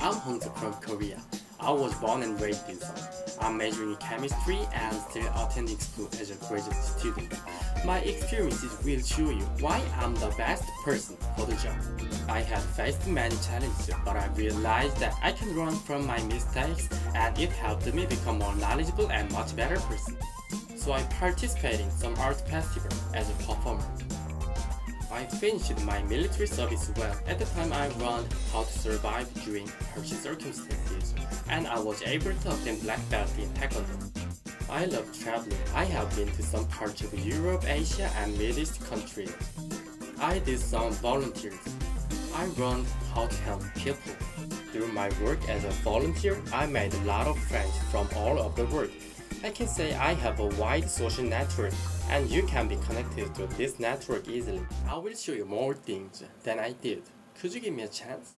I'm Hongseok from Korea. I was born and raised in Seoul. I'm majoring in chemistry and still attending school as a graduate student. My experiences will show you why I'm the best person for the job. I have faced many challenges, but I realized that I can learn from my mistakes and it helped me become more knowledgeable and much better person. So I participated in some art festival as a performer. I finished my military service well. At the time, I learned how to survive during harsh circumstances, and I was able to obtain black belt in Taekwondo. I love traveling. I have been to some parts of Europe, Asia, and Middle East countries. I did some volunteers. I learned how to help people. Through my work as a volunteer, I made a lot of friends from all over the world. I can say I have a wide social network and you can be connected to this network easily. I will show you more things than I did. Could you give me a chance?